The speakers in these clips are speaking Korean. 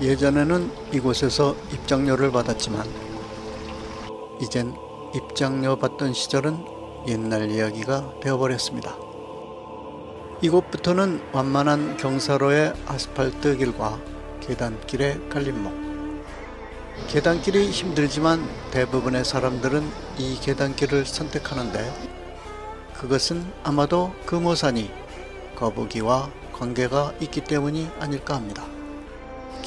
예전에는 이곳에서 입장료를 받았지만 이젠 입장료 받던 시절은 옛날 이야기가 되어버렸습니다. 이곳부터는 완만한 경사로의 아스팔트 길과 계단길의 갈림목. 계단길이 힘들지만 대부분의 사람들은 이 계단길을 선택하는데 그것은 아마도 금오산이 거북이와 관계가 있기 때문이 아닐까 합니다.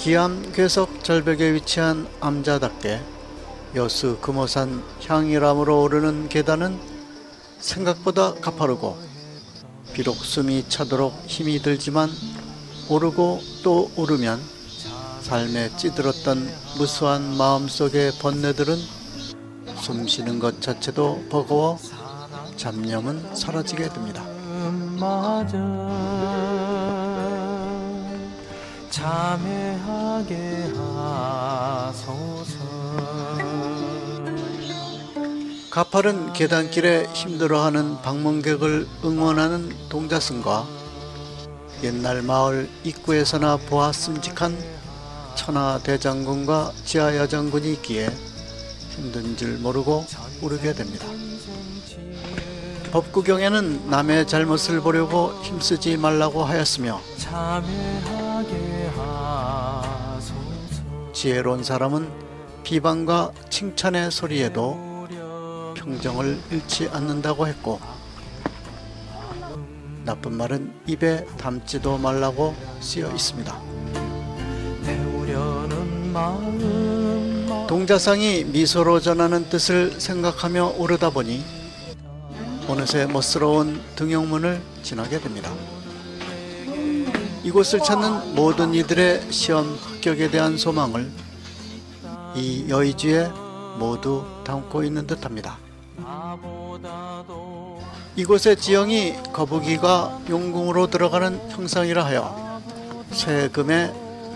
기암 괴석 절벽에 위치한 암자답게 여수 금오산 향이람으로 오르는 계단은 생각보다 가파르고 비록 숨이 차도록 힘이 들지만 오르고 또 오르면 삶에 찌들었던 무수한 마음속의 번뇌들은 숨 쉬는 것 자체도 버거워 잡념은 사라지게 됩니다. 참회하게 하소서 가파른 계단길에 힘들어하는 방문객을 응원하는 동자승과 옛날 마을 입구에서나 보았음직한 천하대장군과 지하여장군이 있기에 힘든 줄 모르고 오르게 됩니다. 법구경에는 남의 잘못을 보려고 힘쓰지 말라고 하였으며 지혜로운 사람은 비방과 칭찬의 소리에도 평정을 잃지 않는다고 했고 나쁜 말은 입에 담지도 말라고 쓰여 있습니다. 동자상이 미소로 전하는 뜻을 생각하며 오르다 보니 어느새 멋스러운 등용문을 지나게 됩니다. 이곳을 찾는 모든 이들의 시험 합격에 대한 소망을 이 여의주에 모두 담고 있는 듯합니다. 이곳의 지형이 거북이가 용궁으로 들어가는 형상이라 하여 세금의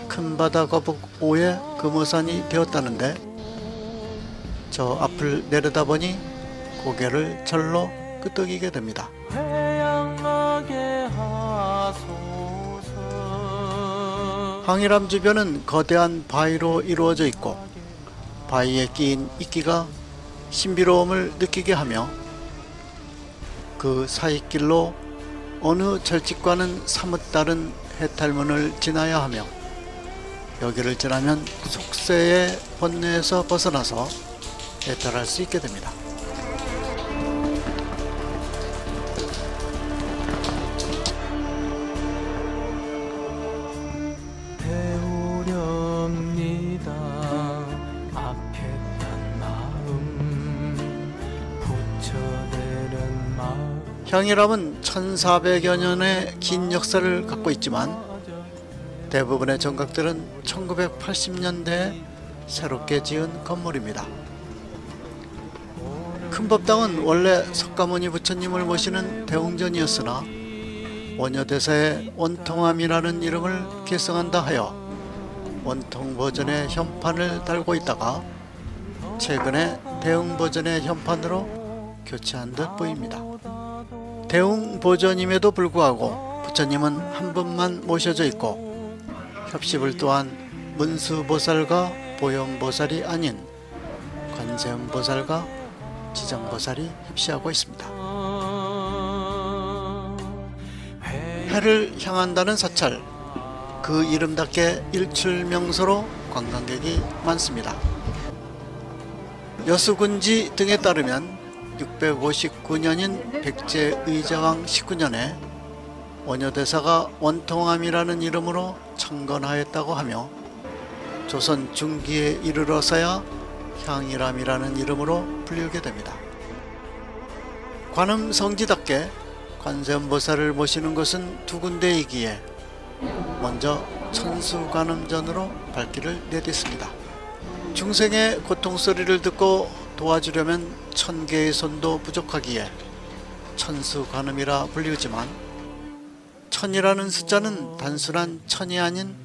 큰 바다 거북 5의 금호산이 되었다는데 저 앞을 내려다보니 고개를 절로 끄덕이게 됩니다. 황일암 주변은 거대한 바위로 이루어져 있고 바위에 끼인 이끼가 신비로움을 느끼게 하며 그 사이길로 어느 절집과는 사뭇 다른 해탈문을 지나야 하며 여기를 지나면 속세의 번뇌에서 벗어나서 해탈할 수 있게 됩니다. 향일암은 1400여 년의 긴 역사를 갖고 있지만 대부분의 정각들은 1980년대에 새롭게 지은 건물입니다. 큰법당은 원래 석가모니 부처님을 모시는 대웅전이었으나 원효대사의 원통함이라는 이름을 계승한다 하여 원통 버전의 현판을 달고 있다가 최근에 대웅 버전의 현판으로 교체한 듯 보입니다. 대웅 보전임에도 불구하고 부처님은 한 분만 모셔져 있고 협십을 또한 문수보살과 보현보살이 아닌 관세음보살과 지정보살이 협시하고 있습니다. 해를 향한다는 사찰 그 이름답게 일출명소로 관광객이 많습니다. 여수군지 등에 따르면 659년인 백제 의자왕 19년에 원효대사가 원통함이라는 이름으로 창건하였다고 하며 조선 중기에 이르러서야 향이람이라는 이름으로 불리게 됩니다. 관음 성지답게 관세음보살을 모시는 것은 두 군데이기에 먼저 천수관음전으로 발길을 내딛습니다. 중생의 고통소리를 듣고 도와주려면 천 개의 손도 부족하기에 천수관음이라 불리우지만 천이라는 숫자는 단순한 천이 아닌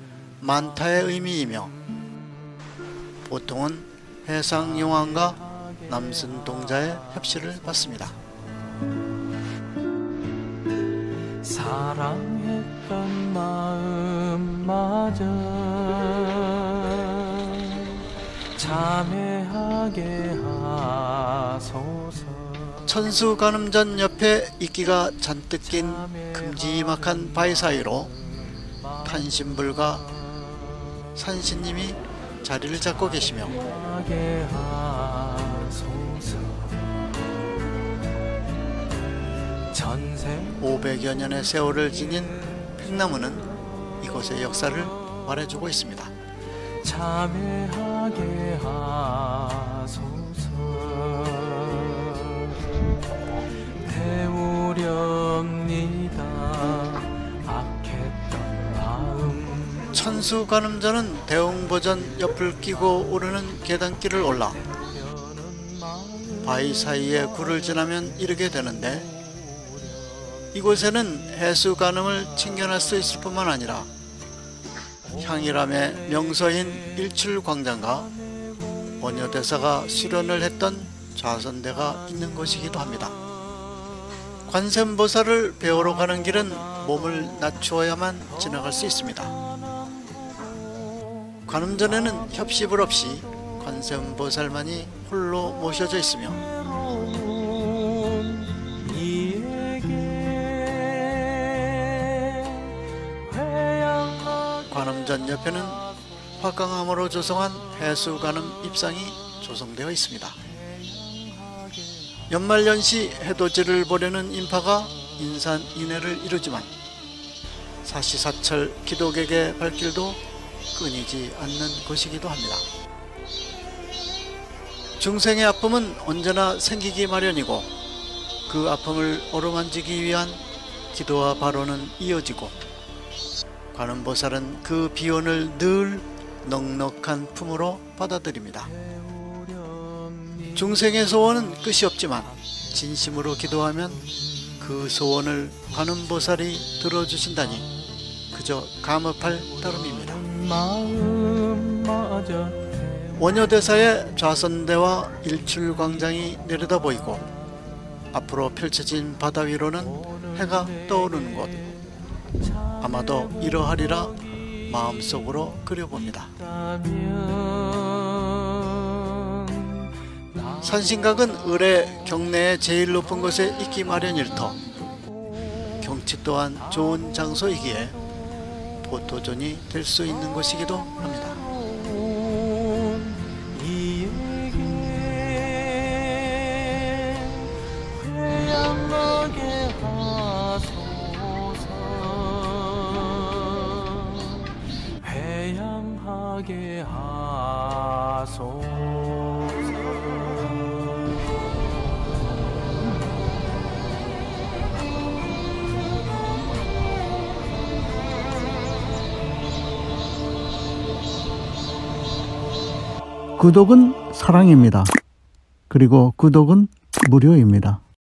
많다의 의미이며 보통은 해상 용왕과 남순 동자의 협시를 받습니다. 사랑했던 마음마저 참회하게 하소서 천수관음전 옆에 이끼가 잔뜩 낀 큼지막한 바위 사이로 탄신불과 산신님이 자리를 잡고 계시며 하게 하소서 전생 500여 년의 세월을 지닌 팽나무는 이곳의 역사를 말해주고 있습니다. 참회하게 하소서. 배우렵니다. 악했던 마음. 천수 관음전은 대웅보전 옆을 끼고 오르는 계단길을 올라 바위 사이에 굴을 지나면 이르게 되는데 이곳에는 해수관음을 챙겨낼 수 있을 뿐만 아니라 향일암의 명소인 일출광장과 원효대사가 수련을 했던 좌선대가 있는 곳이기도 합니다. 관세음보살을 배우러 가는 길은 몸을 낮추어야만 지나갈 수 있습니다. 관음전에는 협십을 없이 관세음보살만이 홀로 모셔져 있으며 관음전 옆에는 화강암으로 조성한 해수관음 입상이 조성되어 있습니다. 연말연시 해돋이를 보려는 인파가 인산 인해를 이루지만 사시사철 기독객의 발길도 끊이지 않는 곳이기도 합니다. 중생의 아픔은 언제나 생기기 마련이고 그 아픔을 어루만지기 위한 기도와 발언은 이어지고 관음보살은 그 비원을 늘 넉넉한 품으로 받아들입니다. 중생의 소원은 끝이 없지만 진심으로 기도하면 그 소원을 관음보살이 들어주신다니 그저 감업할 따름입니다. 원효대사의 좌선대와 일출광장이 내려다 보이고 앞으로 펼쳐진 바다 위로는 해가 떠오르는 곳 아마도 이러하리라 마음속으로 그려봅니다. 산신각은 을의 경내의 제일 높은 곳에 있기 마련일 터 경치 또한 좋은 장소이기에 포토존이 될 수 있는 곳이기도 합니다. 구독은 사랑입니다. 그리고 구독은 무료입니다.